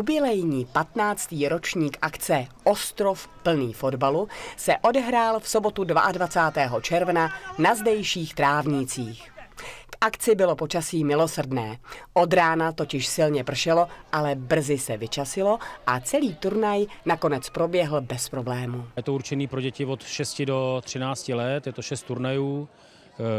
Jubilejní 15. ročník akce Ostrov plný fotbalu se odehrál v sobotu 22. června na zdejších trávnících. K akci bylo počasí milosrdné. Od rána totiž silně pršelo, ale brzy se vyčasilo a celý turnaj nakonec proběhl bez problému. Je to určený pro děti od 6 do 13 let, je to 6 turnajů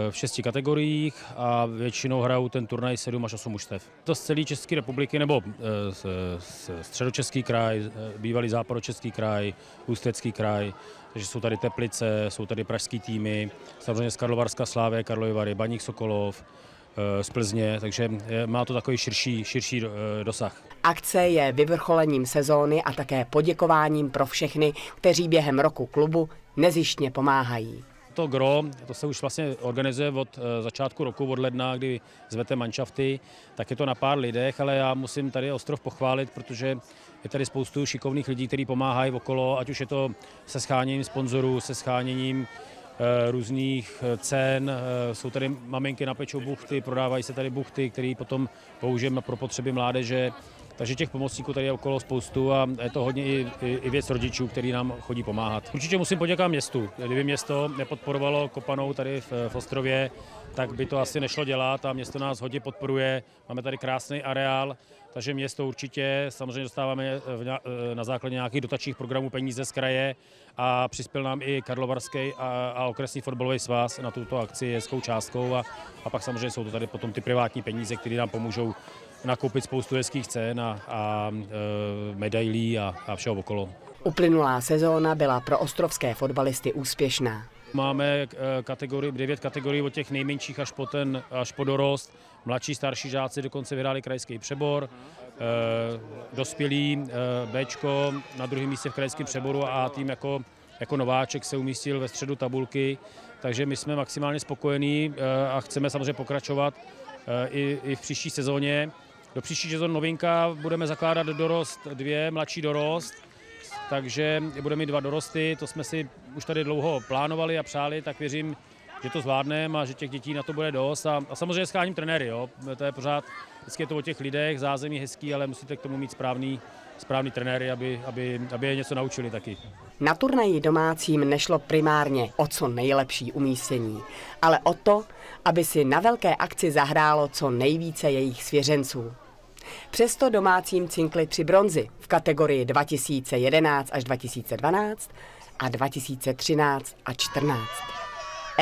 v šesti kategoriích a většinou hrajou ten turnaj 7 až 8 mužstev. To z celé České republiky nebo eh, z, z středočeský kraj, eh, bývalý západočeský kraj, ústecký kraj, takže jsou tady Teplice, jsou tady pražský týmy, samozřejmě z Karlovarska Slávě, Karlovy Vary, Baník Sokolov, eh, z Plzně, takže má to takový širší, širší dosah. Akce je vyvrcholením sezóny a také poděkováním pro všechny, kteří během roku klubu nezištně pomáhají. To gro, to se už vlastně organizuje od eh, začátku roku, od ledna, kdy zvete manšafty, tak je to na pár lidech, ale já musím tady Ostrov pochválit, protože je tady spoustu šikovných lidí, kteří pomáhají okolo, ať už je to se scháněním sponzorů, se scháněním eh, různých eh, cen. Jsou tady maminky na pečou buchty, prodávají se tady buchty, které potom použijeme pro potřeby mládeže. Takže těch pomocníků tady je okolo spoustu a je to hodně i, i, i věc rodičů, který nám chodí pomáhat. Určitě musím poděkovat městu. Kdyby město nepodporovalo kopanou tady v, v Ostrově, tak by to asi nešlo dělat a město nás hodně podporuje. Máme tady krásný areál, takže město určitě, samozřejmě dostáváme na základě nějakých dotačních programů peníze z kraje a přispěl nám i Karlovarský a, a okresní fotbalový svaz na tuto akci hezkou částkou a, a pak samozřejmě jsou to tady potom ty privátní peníze, které nám pomůžou nakoupit spoustu hezkých cen a, a e, medailí a, a všeho okolo. Uplynulá sezóna byla pro ostrovské fotbalisty úspěšná. Máme e, kategorii, devět kategorií od těch nejmenších až po, ten, až po dorost. Mladší, starší žáci dokonce vyhráli krajský přebor. E, dospělí Bčko na druhém místě v krajském přeboru a tým jako, jako nováček se umístil ve středu tabulky. Takže my jsme maximálně spokojení a chceme samozřejmě pokračovat i, i v příští sezóně. Do příští sezóny novinka budeme zakládat dorost dvě, mladší dorost, takže budeme mít dva dorosty, to jsme si už tady dlouho plánovali a přáli, tak věřím, že to zvládneme a že těch dětí na to bude dost. A, a samozřejmě scháním trenéry, jo. to je pořád, vždycky je to o těch lidech, zázemí hezký, ale musíte k tomu mít správný, správný trenéry, aby, aby, aby je něco naučili taky. Na turnaji domácím nešlo primárně o co nejlepší umístění, ale o to, aby si na velké akci zahrálo co nejvíce jejich svěřenců. Přesto domácím cinkli tři bronzy v kategorii 2011 až 2012 a 2013 a 14.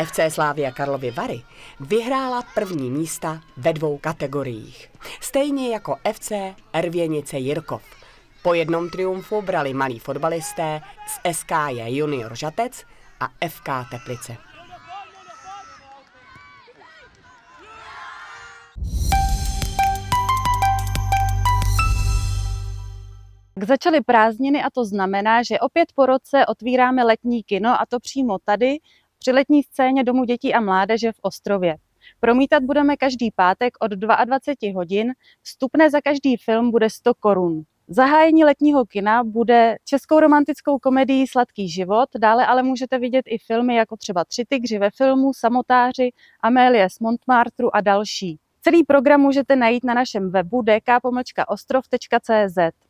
FC Slávia Karlovy Vary vyhrála první místa ve dvou kategoriích, stejně jako FC Ervěnice Jirkov. Po jednom triumfu brali malí fotbalisté z SK Junior Žatec a FK Teplice. Tak začaly prázdniny a to znamená, že opět po roce otvíráme letní kino a to přímo tady, při letní scéně Domu dětí a mládeže v Ostrově. Promítat budeme každý pátek od 22 hodin, vstupné za každý film bude 100 korun. Zahájení letního kina bude českou romantickou komedií Sladký život, dále ale můžete vidět i filmy jako třeba Tři tygři ve filmu, Samotáři, Amélie z Montmartru a další. Celý program můžete najít na našem webu dk-ostrov.cz.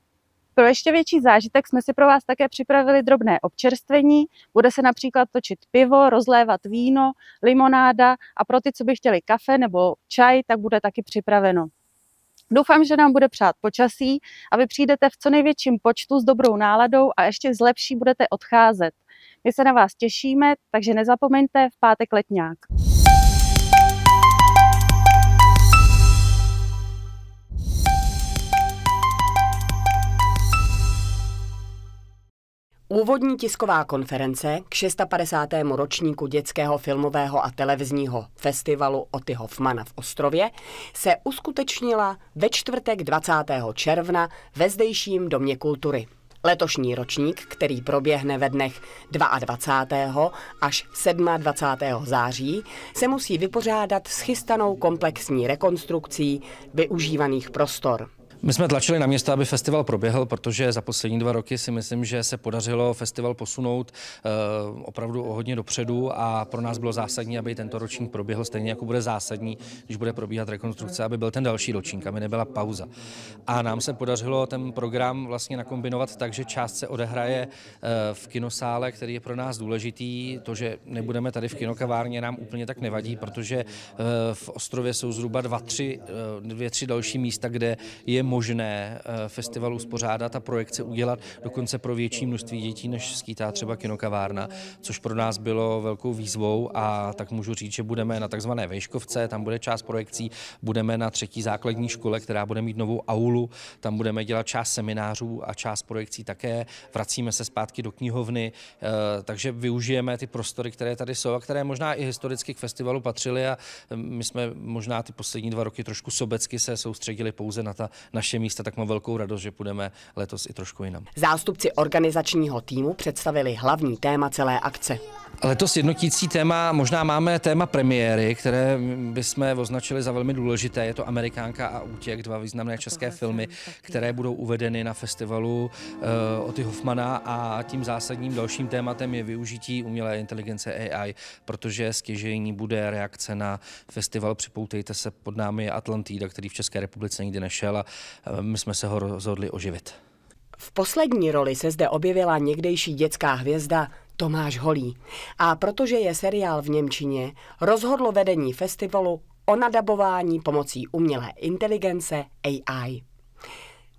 Pro ještě větší zážitek jsme si pro vás také připravili drobné občerstvení. Bude se například točit pivo, rozlévat víno, limonáda a pro ty, co by chtěli kafe nebo čaj, tak bude taky připraveno. Doufám, že nám bude přát počasí a vy přijdete v co největším počtu s dobrou náladou a ještě z lepší budete odcházet. My se na vás těšíme, takže nezapomeňte v pátek letňák. Úvodní tisková konference k 650. ročníku dětského filmového a televizního festivalu Oty Hoffmana v Ostrově se uskutečnila ve čtvrtek 20. června ve zdejším Domě kultury. Letošní ročník, který proběhne ve dnech 22. až 27. září, se musí vypořádat s chystanou komplexní rekonstrukcí využívaných prostor. My jsme tlačili na město, aby festival proběhl, protože za poslední dva roky si myslím, že se podařilo festival posunout uh, opravdu o hodně dopředu a pro nás bylo zásadní, aby tento ročník proběhl stejně jako bude zásadní, když bude probíhat rekonstrukce, aby byl ten další ročník, aby nebyla pauza. A nám se podařilo ten program vlastně nakombinovat tak, že část se odehraje uh, v kinosále, který je pro nás důležitý. To, že nebudeme tady v kinokavárně, nám úplně tak nevadí, protože uh, v Ostrově jsou zhruba dva, tři, dvě, tři další místa, kde je možné eh, festival uspořádat a projekce udělat dokonce pro větší množství dětí, než skýtá třeba kinokavárna, což pro nás bylo velkou výzvou. A tak můžu říct, že budeme na takzvané Vejškovce, tam bude část projekcí, budeme na třetí základní škole, která bude mít novou aulu, tam budeme dělat část seminářů a část projekcí také, vracíme se zpátky do knihovny, eh, takže využijeme ty prostory, které tady jsou a které možná i historicky k festivalu patřily. A my jsme možná ty poslední dva roky trošku sobecky se soustředili pouze na ta naše místa, tak mám velkou radost, že půjdeme letos i trošku jinam. Zástupci organizačního týmu představili hlavní téma celé akce. Letos jednotící téma, možná máme téma premiéry, které bychom označili za velmi důležité. Je to Amerikánka a Útěk, dva významné české filmy, které budou uvedeny na festivalu uh, Oty Hoffmana a tím zásadním dalším tématem je využití umělé inteligence AI, protože stěžejní bude reakce na festival Připoutejte se pod námi je Atlantida, který v České republice nikdy nešel a uh, my jsme se ho rozhodli oživit. V poslední roli se zde objevila někdejší dětská hvězda Tomáš Holý. A protože je seriál v Němčině, rozhodlo vedení festivalu o nadabování pomocí umělé inteligence AI.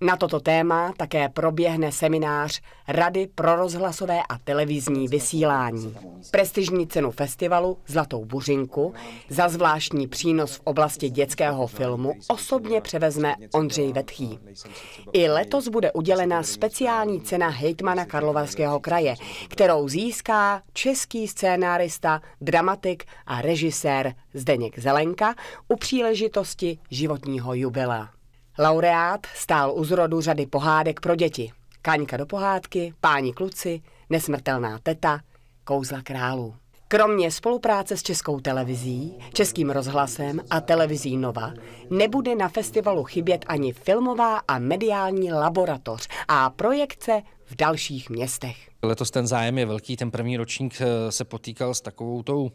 Na toto téma také proběhne seminář Rady pro rozhlasové a televizní vysílání. Prestižní cenu festivalu Zlatou buřinku za zvláštní přínos v oblasti dětského filmu osobně převezme Ondřej Vetchý. I letos bude udělena speciální cena hejtmana Karlovarského kraje, kterou získá český scénárista, dramatik a režisér Zdeněk Zelenka u příležitosti životního jubilea. Laureát stál u zrodu řady pohádek pro děti. Kaňka do pohádky, páni kluci, nesmrtelná teta, kouzla králů. Kromě spolupráce s Českou televizí, Českým rozhlasem a televizí Nova nebude na festivalu chybět ani filmová a mediální laboratoř a projekce v dalších městech. Letos ten zájem je velký, ten první ročník eh, se potýkal s takovou tou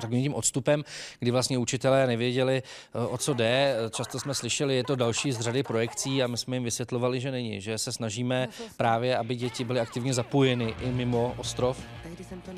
takovým tím odstupem, kdy vlastně učitelé nevěděli, eh, o co jde. Často jsme slyšeli, je to další z řady projekcí a my jsme jim vysvětlovali, že není, že se snažíme právě, aby děti byly aktivně zapojeny i mimo ostrov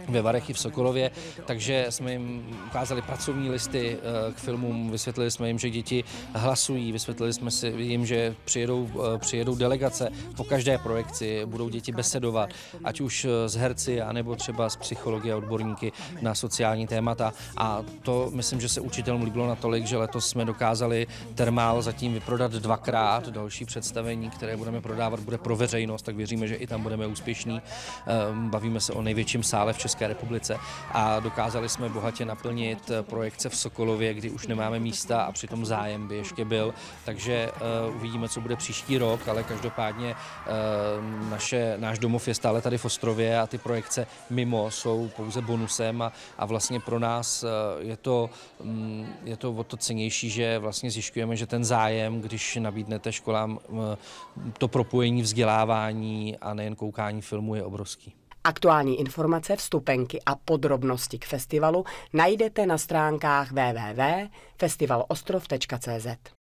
ve Varech i v Sokolově, takže jsme jim ukázali pracovní listy eh, k filmům, vysvětlili jsme jim, že děti hlasují, vysvětlili jsme si jim, že přijedou, přijedou delegace. Po každé projekci, budou děti besedovat, ať už s herci, anebo třeba z psychologie odborníky na sociální témata a to myslím, že se učitelům líbilo natolik, že letos jsme dokázali termál zatím vyprodat dvakrát. Další představení, které budeme prodávat, bude pro veřejnost, tak věříme, že i tam budeme úspěšní. Ehm, bavíme se o největším sále v České republice a dokázali jsme bohatě naplnit projekce v Sokolově, kdy už nemáme místa a přitom zájem by ještě byl. Takže eh, uvidíme, co bude příští rok, ale každopádně ehm, naše, náš domov je stále tady v Ostrově a ty projekce mimo jsou pouze bonusem a, a vlastně pro nás eh, je to, mm, je to o to cenější, že vlastně zjišťujeme, že ten zájem, když nabídnete školám eh, to propojení vzdělávání a nejen koukání filmu je obrovský. Aktuální informace, vstupenky a podrobnosti k festivalu najdete na stránkách www.festivalostrov.cz.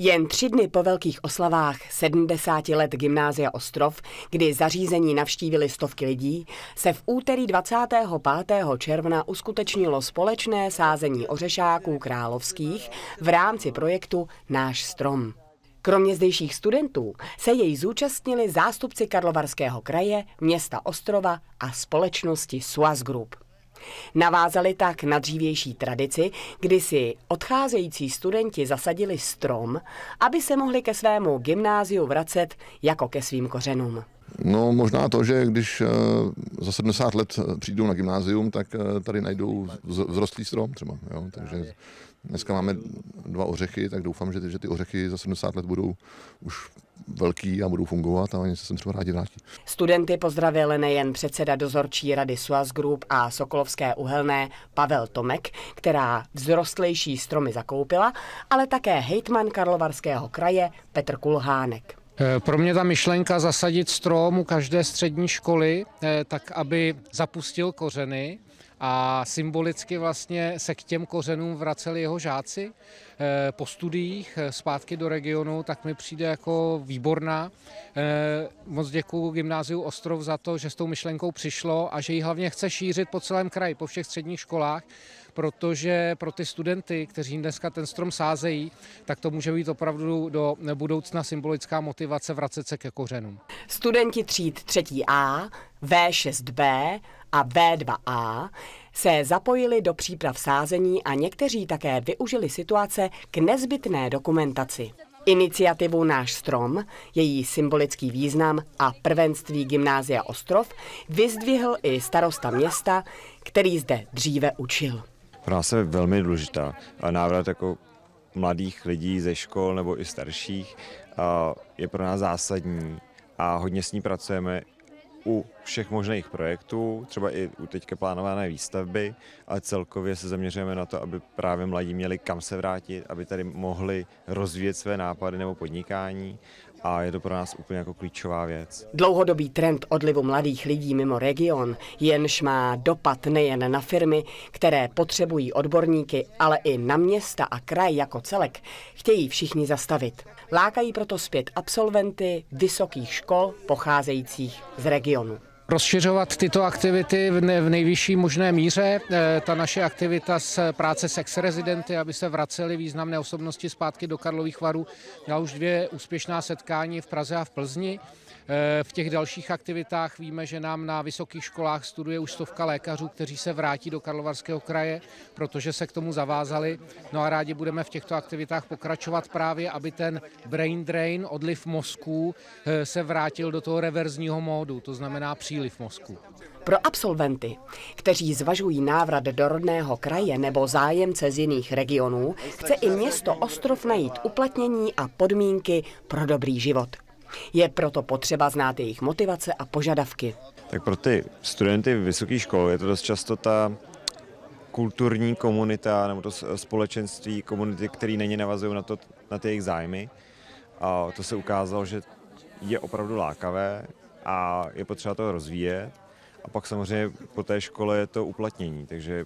Jen tři dny po velkých oslavách 70 let Gymnázia Ostrov, kdy zařízení navštívili stovky lidí, se v úterý 25. června uskutečnilo společné sázení ořešáků královských v rámci projektu Náš strom. Kromě zdejších studentů se jej zúčastnili zástupci Karlovarského kraje, města Ostrova a společnosti Suaz Group. Navázali tak na dřívější tradici, kdy si odcházející studenti zasadili strom, aby se mohli ke svému gymnáziu vracet jako ke svým kořenům. No možná to, že když eh, za 70 let přijdou na gymnázium, tak eh, tady najdou vzrostlý strom třeba. Jo? Takže dneska máme dva ořechy, tak doufám, že, že ty ořechy za 70 let budou už velký a budou fungovat a oni se sem třeba rádi vrátí. Studenty pozdravil nejen předseda dozorčí rady Suaz Group a Sokolovské uhelné Pavel Tomek, která vzrostlejší stromy zakoupila, ale také hejtman Karlovarského kraje Petr Kulhánek. Eh, pro mě ta myšlenka zasadit strom u každé střední školy, eh, tak aby zapustil kořeny a symbolicky vlastně se k těm kořenům vraceli jeho žáci eh, po studiích zpátky do regionu, tak mi přijde jako výborná. Moc děkuji Gymnáziu Ostrov za to, že s tou myšlenkou přišlo a že ji hlavně chce šířit po celém kraji, po všech středních školách, protože pro ty studenty, kteří dneska ten strom sázejí, tak to může být opravdu do budoucna symbolická motivace vracet se ke kořenům. Studenti tříd 3A, V6B a V2A se zapojili do příprav sázení a někteří také využili situace k nezbytné dokumentaci. Iniciativu Náš strom, její symbolický význam a prvenství Gymnázia Ostrov vyzdvihl i starosta města, který zde dříve učil pro nás je velmi důležitá. Návrat jako mladých lidí ze škol nebo i starších je pro nás zásadní a hodně s ní pracujeme u všech možných projektů, třeba i u teďka plánované výstavby, ale celkově se zaměřujeme na to, aby právě mladí měli kam se vrátit, aby tady mohli rozvíjet své nápady nebo podnikání a je to pro nás úplně jako klíčová věc. Dlouhodobý trend odlivu mladých lidí mimo region, jenž má dopad nejen na firmy, které potřebují odborníky, ale i na města a kraj jako celek, chtějí všichni zastavit. Lákají proto zpět absolventy vysokých škol pocházejících z regionu rozšiřovat tyto aktivity v nejvyšší možné míře. Eh, ta naše aktivita s práce s ex-rezidenty, aby se vraceli významné osobnosti zpátky do Karlových varů, měla už dvě úspěšná setkání v Praze a v Plzni. Eh, v těch dalších aktivitách víme, že nám na vysokých školách studuje už stovka lékařů, kteří se vrátí do Karlovarského kraje, protože se k tomu zavázali. No a rádi budeme v těchto aktivitách pokračovat právě, aby ten brain drain, odliv mozku, eh, se vrátil do toho reverzního módu, to znamená příliv mozku. Pro absolventy, kteří zvažují návrat do rodného kraje nebo zájemce z jiných regionů, chce i město Ostrov najít uplatnění a podmínky pro dobrý život. Je proto potřeba znát jejich motivace a požadavky. Tak pro ty studenty vysoké školy je to dost často ta kulturní komunita nebo to společenství komunity, které není navazují na, to, na ty jejich zájmy. A to se ukázalo, že je opravdu lákavé a je potřeba to rozvíjet. A pak samozřejmě po té škole je to uplatnění, takže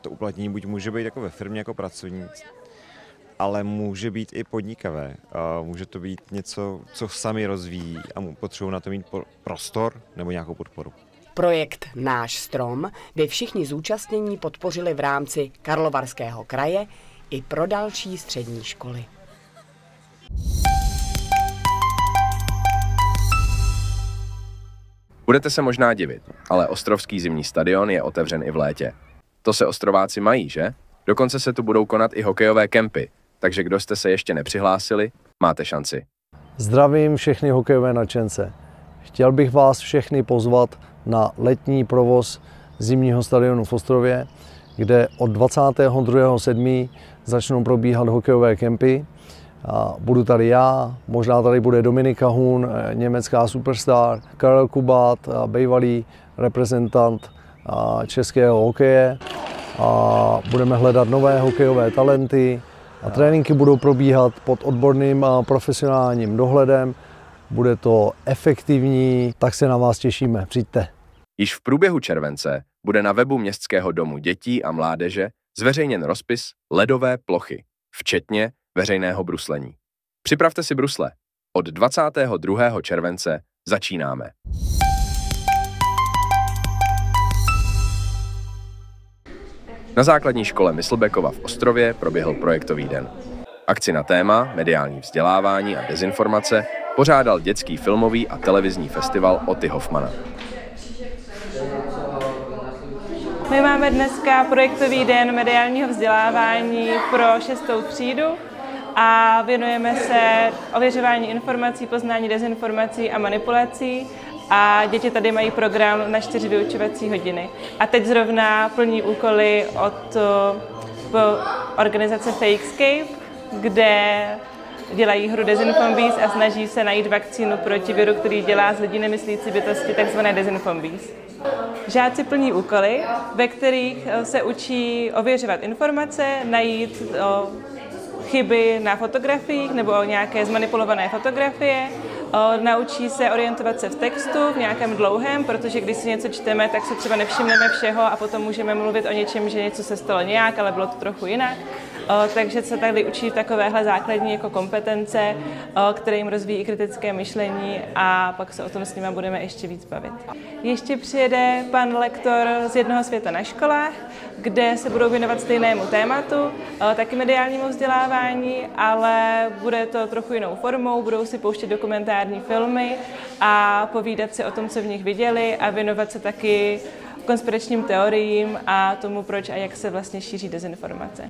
to uplatnění buď může být jako ve firmě, jako pracovník, ale může být i podnikavé. Může to být něco, co sami rozvíjí a potřebují na to mít prostor nebo nějakou podporu. Projekt Náš strom by všichni zúčastnění podpořili v rámci Karlovarského kraje i pro další střední školy. Budete se možná divit, ale Ostrovský zimní stadion je otevřen i v létě. To se Ostrováci mají, že? Dokonce se tu budou konat i hokejové kempy, takže kdo jste se ještě nepřihlásili, máte šanci. Zdravím všechny hokejové nadšence. Chtěl bych vás všechny pozvat na letní provoz zimního stadionu v Ostrově, kde od 22.7. začnou probíhat hokejové kempy. A budu tady já, možná tady bude Dominika Hun, německá superstar, Karel Kubát, bývalý reprezentant českého hokeje. A budeme hledat nové hokejové talenty, a tréninky budou probíhat pod odborným a profesionálním dohledem. Bude to efektivní, tak se na vás těšíme. Přijďte. Již v průběhu července bude na webu Městského domu dětí a mládeže zveřejněn rozpis ledové plochy, včetně veřejného bruslení. Připravte si brusle. Od 22. července začínáme. Na základní škole Myslbekova v Ostrově proběhl projektový den. Akci na téma mediální vzdělávání a dezinformace pořádal dětský filmový a televizní festival Oty Hoffmana. My máme dneska projektový den mediálního vzdělávání pro šestou třídu a věnujeme se ověřování informací, poznání dezinformací a manipulací a děti tady mají program na čtyři vyučovací hodiny. A teď zrovna plní úkoly od organizace Fakescape, kde dělají hru Desinfombies a snaží se najít vakcínu proti viru, který dělá z lidí nemyslící bytosti takzvané Desinfombies. Žáci plní úkoly, ve kterých eh, se učí ověřovat informace, najít o, chyby na fotografiích nebo nějaké zmanipulované fotografie, naučí se orientovat se v textu, v nějakém dlouhém, protože když si něco čteme, tak se třeba nevšimneme všeho a potom můžeme mluvit o něčem, že něco se stalo nějak, ale bylo to trochu jinak. O, takže se tady učí takovéhle základní jako kompetence, o, které jim rozvíjí kritické myšlení a pak se o tom s nimi budeme ještě víc bavit. Ještě přijede pan lektor z jednoho světa na školách, kde se budou věnovat stejnému tématu, o, taky mediálnímu vzdělávání, ale bude to trochu jinou formou, budou si pouštět dokumentární filmy a povídat si o tom, co v nich viděli a věnovat se taky konspiračním teoriím a tomu, proč a jak se vlastně šíří dezinformace.